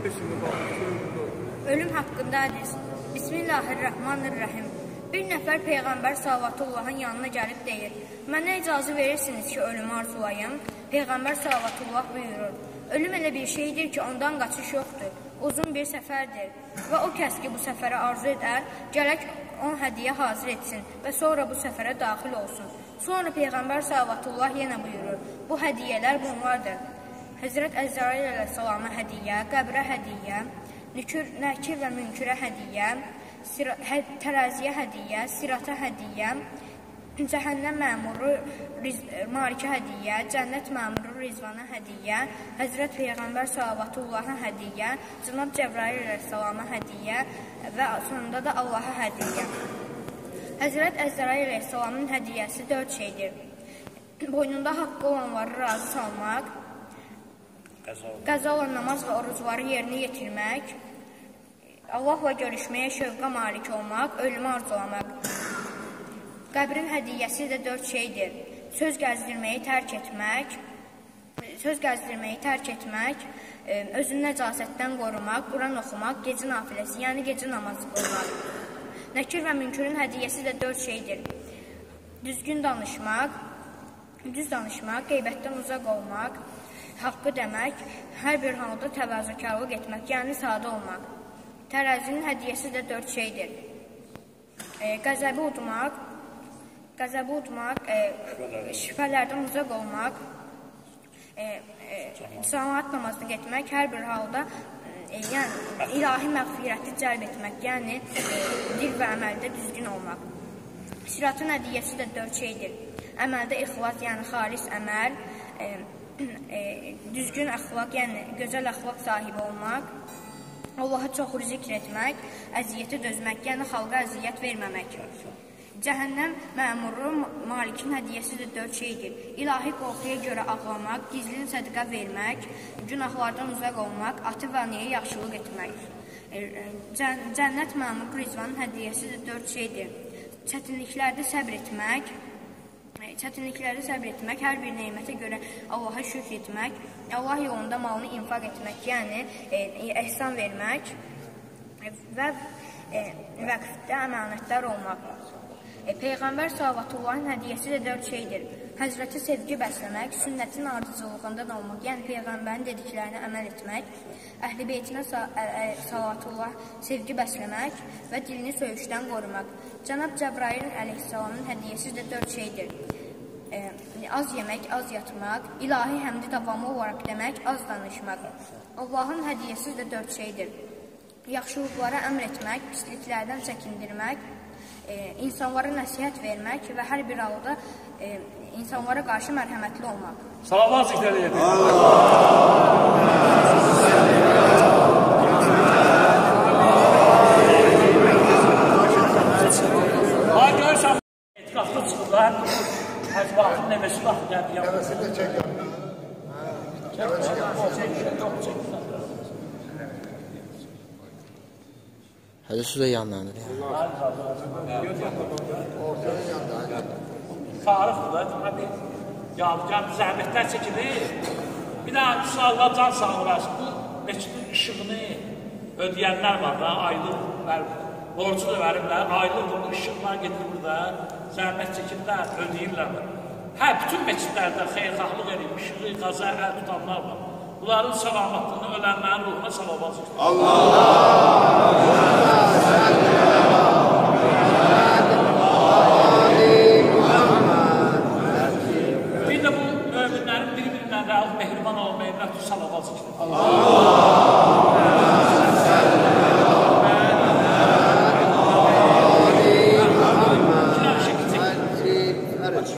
Ölüm haqqında hədis. Bismillahirrahmanirrahim. Bir nəfər Peyğəmbər Salvatullahın yanına gəlib deyir, Mənə icazə verirsiniz ki, ölümü arzulayım? Peyğəmbər Salvatullah buyurur, Ölüm elə bir şeydir ki, ondan qaçış yoxdur. Uzun bir səfərdir və o kəs ki, bu səfərə arzu edər, gərək on hədiyə hazır etsin və sonra bu səfərə daxil olsun. Sonra Peyğəmbər Salvatullah yenə buyurur, bu hədiyələr bunlardır. Həzrət Əzrail əleyhissalama hədiyyə, qəbrə hədiyyə, nükür, nəkir və münkürə hədiyyə, sira, hə, tərəziyə hədiyyə, sirata hədiyyə, cəhənnəm məmuru riz, Malikə hədiyyə, cənnət məmuru Rizvana hədiyyə, Həzrət Peyğəmbər sallavatullaha hədiyyə, Cənab Cəbrail əleyhissalama hədiyyə və sonunda da Allaha hədiyyə. Həzrət Əzrail əleyhissalamın hədiyyəsi dörd şeydir. Boynunda haqqı olanları razı salmaq, qəza olan namaz və orucları yerinə yetirmək, Allahla görüşməyə şövqə malik olmaq, ölümü arzulamaq. Qəbrin hədiyyəsi də dörd şeydir. Söz gəzdirməyi tərk etmək, söz gəzdirməyi tərk etmək, özünü nəcasətdən qorumaq, Quran oxumaq, gecə nafiləsi, yəni gecə namazı qılmaq. Nəkir və münkirin hədiyyəsi də dörd şeydir. Düzgün danışmaq, düz danışmaq, qeybətdən uzaq olmaq, haqqı demək, hər bir halda təvazökarlıq etmək, yəni sadə olmaq. Tərəzinin hədiyyəsi də dörd şeydir. E, qəzəbi udmaq, qəzəbi udmaq, e, şübhələrdən uzaq olmaq, e, e, salamat namazını getmək, hər bir halda e, yəni ilahi məğfirəti cəlb etmək, yəni e, dil və əməldə düzgün olmaq. Siratın hədiyyəsi də dörd şeydir. Əməldə ixlas, yəni xalis əməl, e, e, düzgün əxlaq, yəni gözəl əxlaq sahibi olmaq, Allaha çox zikr etmək, əziyyəti dözmək, yəni xalqa əziyyət verməmək. Cəhənnəm məmuru Malikin hədiyyəsi də dörd şeydir. İlahi qorxuya görə ağlamaq, gizlin sədqə vermək, günahlardan uzaq olmaq, atı və niyə yaxşılıq etmək. E, cənnət məmuru Rizvanın hədiyyəsi də dörd şeydir. Çətinliklərdə səbr etmək, çətinlikləri səbr etmək, hər bir neymətə görə Allaha şükr etmək, Allah yolunda malını infaq etmək, yəni e, ehsan vermək və e, vəqfdə əmanətdar olmaq. E, Peyğəmbər sallallahu hədiyyəsi də dörd şeydir. Həzrəti sevgi bəsləmək, sünnətin ardıcılığından olmaq, yəni Peyğəmbərin dediklərinə əməl etmək, əhl-i beytinə salatullah sevgi bəsləmək və dilini söyüşdən qorumaq. Cənab Cəbrailin əleyhissalamın hədiyyəsi də dörd şeydir. E, az yemək, az yatmaq, ilahi həmdi davamlı olaraq demək, az danışmaq. Allahın hədiyyəsi də dörd şeydir. Yaxşılıqlara əmr etmək, pisliklərdən çəkindirmək, e, insanlara nəsihət vermək və hər bir halda e, insanlara qarşı mərhəmətli olmaq. Salavat zikr edin. Ay görürsən, etikafda çıxırlar, həzbatın nəməsi bax, nəbi yapır. Nəvəsini də çək. Çək, çək, çək, Hələ su da yanlanır ya. Tarixdir da, deməli, yadigar zəhmətlər çəkilir. Bir də Allah can sağ olasın, bu meçidin işığını ödəyənlər var da, aylıq ver, borcu da veriblər, aylıq bu işıqlar gedir burada, zəhmət çəkirlər, ödəyirlər. Hə, bütün meçidlərdə xeyirxahlıq edib, işığı, qaza əl tutanlar var. Bunların salamatlığını ölənlərin ruhuna salavat çəkir. Allah!